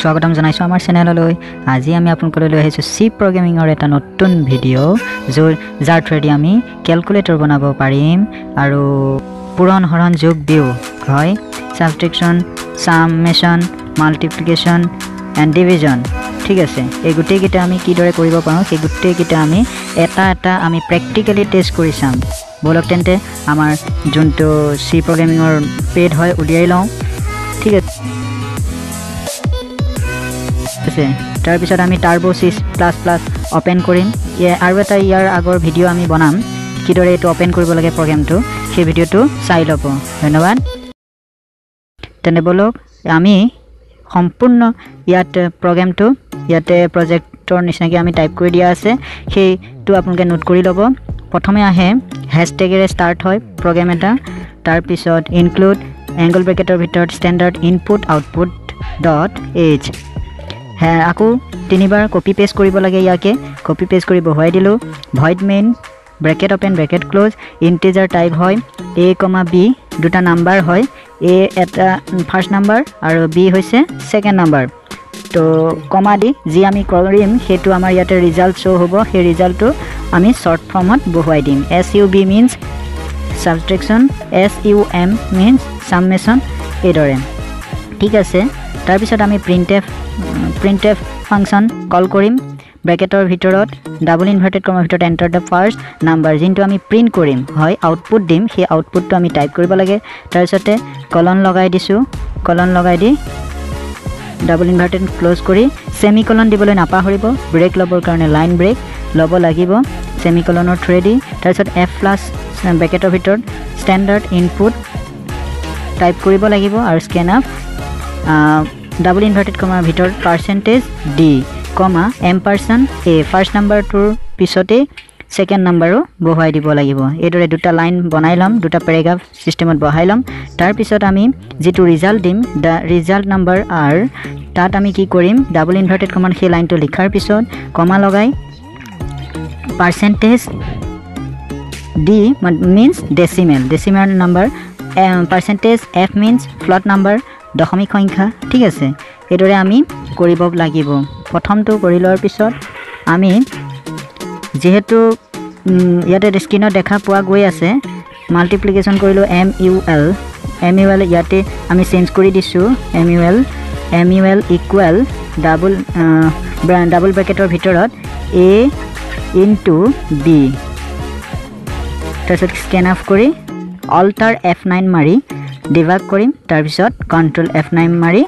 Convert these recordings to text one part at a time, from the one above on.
স্বাগতম জনাইছোঁ আমাৰ চেনেললৈ আজি আমি আপোনালোকলৈ লৈ আহিছোঁ চি প্ৰগ্ৰেমিঙৰ এটা নতুন ভিডিঅ' য'ৰ যাৰ থ্ৰুৱেদি আমি কেলকুলেটৰ বনাব পাৰিম আৰু পূৰণ হৰণ যোগ বিয়োগ হয় subtraction summation multiplication and division ঠিক আছে এই গোটেইকেইটা আমি কিদৰে কৰিব পাৰোঁ সেই গোটেইকেইটা আমি এটা এটা আমি প্ৰেক্টিকেলি টেষ্ট কৰি চাম। ব'লক তেন্তে আমাৰ যোনটো চি প্ৰগ্ৰেমিঙৰ পেড হয় উলিয়াই লওঁ। ঠিক আছে। আছে। তাৰপিছত আমি টাৰ্বো চিক্স প্লাছ প্লাছ অ'পেন ইয়ে আৰু এটা ইয়াৰ আগৰ ভিডিঅ' আমি বনাম। কিদৰে এইটো অ'পেন কৰিব লাগে প্ৰগ্ৰেমটো সেই ভিডিঅ'টো চাই ল'ব। ধন্যবাদ। তেনে ব'লক আমি সম্পূৰ্ণ ইয়াত প্ৰগ্ৰেমটো ইয়াতে প্ৰজেক্টৰ নিচিনাকৈ আমি টাইপ কৰি দিয়া আছে। সেইটো আপোনালোকে নোট কৰি ল'ব। প্ৰথমে আহে হেছটেগেৰে ষ্টাৰ্ট হয় প্ৰগ্ৰেম এটা। তাৰপিছত ইনক্লুড এংগল ব্ৰেকেটৰ ভিতৰত standard input output dot H আকৌ তিনিবাৰ কপি পেষ্ট কৰিব লাগে ইয়াকে। কপি পেষ্ট কৰি বহুৱাই দিলোঁ। Void main bracket open bracket close integer type হয়। এ কমা বি দুটা নাম্বাৰ হয়। এ এটা ফাৰ্ষ্ট নাম্বাৰ আৰু বি হৈছে ছেকেণ্ড নাম্বাৰ তো কমা দি যি আমি কৰিম সেইটো আমাৰ ইয়াতে ৰিজাল্ট শ্ব' হ'ব। সেই ৰিজাল্টটো আমি শ্বৰ্ট ফৰ্মত বহুৱাই দিম। S U B means subtraction S U M means summation এইদৰে। ঠিক আছে। তাৰপিছত আমি printf printf function call কৰিম। ব্ৰেকেটৰ ভিতৰত ডাবল ইনভাৰ্টেড কৰ্মৰ ভিতৰত এণ্টাৰ দ্য ফাৰ্ষ্ট নাম্বাৰ যোনটো আমি প্ৰিণ্ট কৰিম হয় আউটপুট দিম। সেই আউটপুটটো আমি টাইপ কৰিব লাগে। তাৰপিছতে কলন লগাই দিছোঁ। কলন লগাই দি ডাবল ইনভাৰ্টেড ক্ল'জ কৰি ছেমি কলন দিবলৈ নাপাহৰিব। ব্ৰেক ল'বৰ কাৰণে লাইন ব্ৰেক ল'ব লাগিব। ছেমি কলনৰ থ্ৰুৱেদি তাৰপিছত এফ প্লাছ ব্ৰেকেটৰ ভিতৰত ষ্টেণ্ডাৰ্ড ইনপুট টাইপ কৰিব লাগিব আৰু স্কেন আপ ডাবল ইনভাৰ্টেড কমাৰ ভিতৰত percentage D comma M percent A first নাম্বাৰটোৰ পিছতেই ছেকেণ্ড নাম্বাৰো বহুৱাই দিব লাগিব। এইদৰে দুটা লাইন বনাই ল'ম দুটা পেৰেগ্ৰাফ ছিষ্টেমত বহাই ল'ম। তাৰপিছত আমি যিটো ৰিজাল্ট দিম দ্য ৰিজাল্ট নাম্বাৰ আৰ তাত আমি কি কৰিম ডাবল ইনভাৰ্টেড কমান সেই লাইনটো লিখাৰ পিছত কমা লগাই percentage D means decimal decimal number percentage F means float number দশমিক সংখ্যা ঠিক আছে? এইদৰে আমি কৰিব লাগিব। প্ৰথমটো কৰি লোৱাৰ পিছত আমি যিহেতু ইয়াতে স্ক্ৰীণত দেখা পোৱা গৈ আছে মাল্টিপ্লিকেশ্যন কৰিলোঁ M U L M U L ইয়াতে আমি চেঞ্জ কৰি দিছোঁ। M U L M U L equal double double ব্ৰেকেটৰ ভিতৰত এ ইনটু বি তাৰপিছত স্কেন অফ কৰি অল্টাৰ এফ নাইন মাৰি ডিভাগ কৰিম তাৰপিছত কণ্ট্ৰল এফ নাইন মাৰি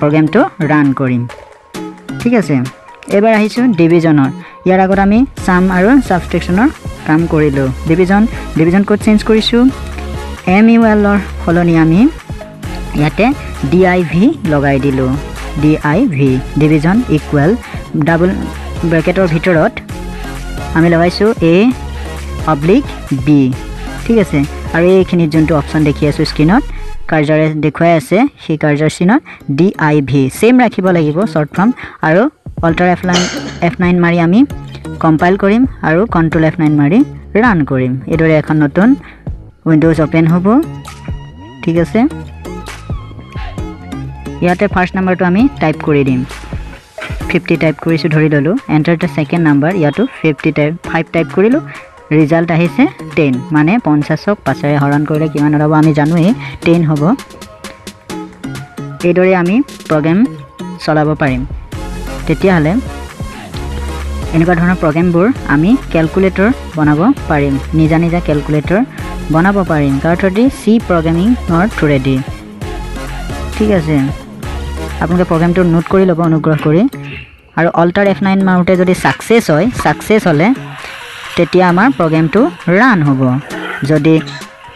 প্ৰগ্ৰেমটো ৰান কৰিম। ঠিক আছে এইবাৰ আহিছোঁ ডিভিজনৰ। ইয়াৰ আগত আমি চাম আৰু ছাবষ্ট্ৰেকশ্যনৰ কাম কৰিলোঁ। ডিভিজন ডিভিজন ক'ড চেঞ্জ কৰিছোঁ? এম ইউ এলৰ সলনি আমি ইয়াতে ডি আই ভি লগাই দিলোঁ। D I V division equal double ব্ৰেকেটৰ ভিতৰত আমি লগাইছোঁ এ অব্লিক বি। ঠিক আছে আৰু এইখিনিত যোনটো অপশ্যন দেখি আছোঁ স্ক্ৰীণত কাৰ্যাৰে দেখুৱাই আছে সেই কাৰ্যাৰ চিনত ডি আই ভি ছেইম ৰাখিব লাগিব শ্বৰ্ট ফৰ্ম আৰু alt F nine F nine মাৰি আমি কম্পাইল কৰিম আৰু কণ্ট্ৰল এফ নাইন মাৰি ৰান কৰিম। এইদৰে এখন নতুন উইণ্ড'জ অ'পেন হ'ব। ঠিক আছে? ইয়াতে ফাৰ্ষ্ট নাম্বাৰটো আমি টাইপ কৰি দিম। ফিফটি টাইপ কৰিছোঁ ধৰি ল'লোঁ। এণ্টাৰ দ্য ছেকেণ্ড নাম্বাৰ ইয়াতো ফিফটি টাইপ ফাইভ টাইপ কৰিলোঁ। ৰিজাল্ট আহিছে টেন মানে পঞ্চাছক পাঁচেৰে হৰণ কৰিলে কিমান ওলাব আমি জানোৱেই টেন হ'ব। এইদৰে আমি প্ৰগ্ৰেম চলাব পাৰিম। তেতিয়াহ'লে এনেকুৱা ধৰণৰ প্ৰগ্ৰেমবোৰ আমি কেলকুলেটৰ বনাব পাৰিম। নিজা নিজা কেলকুলেটৰ বনাব পাৰিম। কাৰ থ্ৰুদি চি প্ৰগ্ৰেমিঙৰ থ্ৰুৰেদি ঠিক আছে। আপোনালোকে প্ৰগ্ৰেমটো নোট কৰি ল'ব অনুগ্ৰহ কৰি। আৰু অল্টাৰ এফ নাইন মাৰোঁতে যদি ছাকচেছ হয় ছাকচেছ হ'লে তেতিয়া আমাৰ প্ৰগ্ৰেমটো ৰান হ'ব। যদি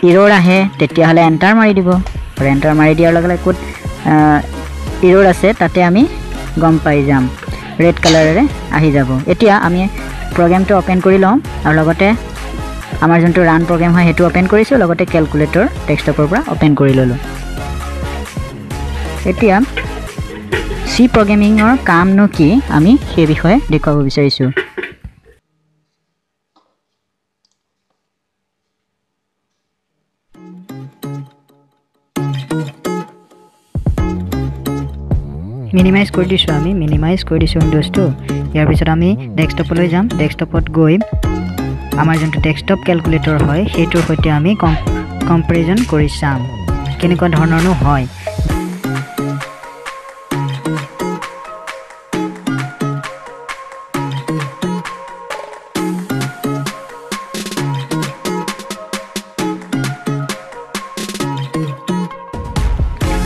ইৰ'ৰ আহে তেতিয়াহ'লে এণ্টাৰ মাৰি দিব। আৰু এণ্টাৰ মাৰি দিয়াৰ লগে লগে ক'ত ইৰ'ৰ আছে তাতে আমি গম পাই যাম। ৰেড কালাৰেৰে আহি যাব। এতিয়া আমি প্ৰগ্ৰেমটো অ'পেন কৰি লওঁ আৰু লগতে আমাৰ যোনটো ৰান প্ৰগ্ৰেম হয় সেইটো অ'পেন কৰিছোঁ। লগতে কেলকুলেটৰ ডেস্কটপৰ পৰা অ'পেন কৰি ল'লোঁ। এতিয়া চি প্ৰগ্ৰেমিঙৰ কামনো কি আমি সেই বিষয়ে দেখুৱাব বিচাৰিছোঁ। মিনিমাইজ কৰি দিছোঁ আমি মিনিমাইজ কৰি দিছোঁ উইণ্ড'জটো ইয়াৰ পিছত আমি ডেস্কটপলৈ যাম। ডেস্কটপত গৈ আমাৰ যোনটো ডেস্কটপ কেলকুলেটৰ হয় সেইটোৰ সৈতে আমি কম কম্পেৰিজন কৰি চাম। কেনেকুৱা ধৰণৰনো হয়?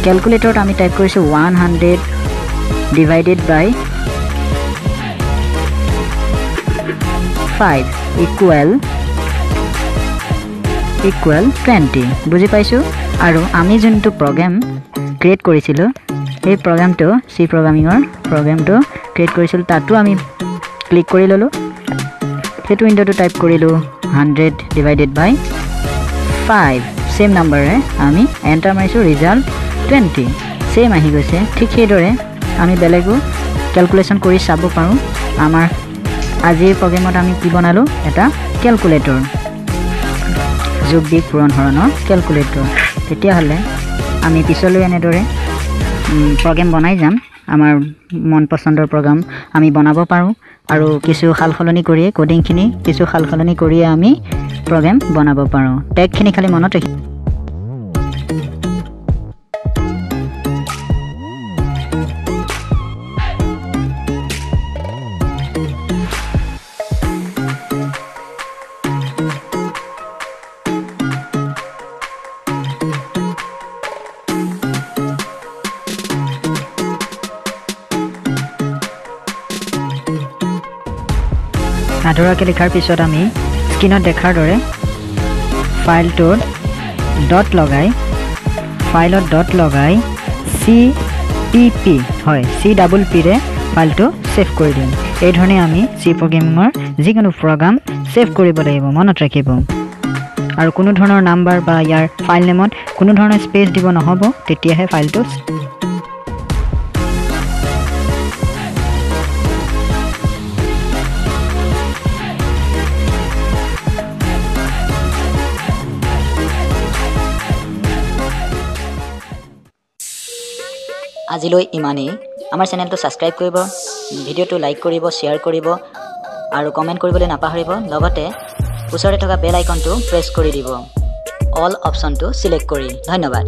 কেলকুলেটৰত আমি টাইপ কৰিছোঁ one hundred divided by five equal equal twenty বুজি পাইছোঁ? আৰু আমি যোনটো প্ৰগ্ৰেম ক্ৰিয়েট কৰিছিলোঁ সেই প্ৰগ্ৰেমটো চি প্ৰগ্ৰামিঙৰ প্ৰগ্ৰেমটো ক্ৰিয়েট কৰিছিলোঁ তাতো আমি ক্লিক কৰি ল'লোঁ। সেইটো উইণ্ড'টো টাইপ কৰিলোঁ hundred divided by five same নাম্বাৰে আমি এণ্টাৰ মাৰিছোঁ ৰিজাল্ট টুৱেণ্টি ছেইম আহি গৈছে ঠিক সেইদৰে আমি বেলেগো কেলকুলেশ্যন কৰি চাব পাৰোঁ। আমাৰ আজিৰ প্ৰগ্ৰেমত আমি কি বনালোঁ? এটা কেলকুলেটৰ যোগ বিগ পূৰণ হৰণৰ কেলকুলেটৰ তেতিয়াহ'লে আমি পিছলৈ এনেদৰে প্ৰগ্ৰেম বনাই যাম। আমাৰ মন পচন্দৰ প্ৰগ্ৰাম আমি বনাব পাৰোঁ। আৰু কিছু সাল সলনি কৰিয়ে ক'ডিংখিনি কিছু সাল সলনি কৰিয়ে আমি প্ৰগ্ৰেম বনাব পাৰোঁ। টেগখিনি খালি মনত ৰাখি আধৰুৱাকৈ লিখাৰ পিছত আমি স্ক্ৰীণত দেখাৰ দৰে ফাইলটোত ডট লগাই ফাইলত ডট লগাই চি পি পি হয় চি ডাবল পিৰে ফাইলটো ছেভ কৰি দিম। এইধৰণে আমি চি প্ৰগ্ৰেমিঙৰ যিকোনো প্ৰগ্ৰাম ছেভ কৰিব লাগিব মনত ৰাখিব। আৰু কোনো ধৰণৰ নাম্বাৰ বা ইয়াৰ ফাইল নেমত কোনো ধৰণৰ স্পেচ দিব নহ'ব তেতিয়াহে ফাইলটো আজিলৈ ইমানেই। আমাৰ চেনেলটো ছাবস্ক্ৰাইব কৰিব ভিডিঅ'টো লাইক কৰিব শ্বেয়াৰ কৰিব আৰু কমেণ্ট কৰিবলৈ নাপাহৰিব। লগতে ওচৰতে থকা বেল আইকনটো প্ৰেছ কৰি দিব। অল অপশ্যনটো ছিলেক্ট কৰি। ধন্যবাদ।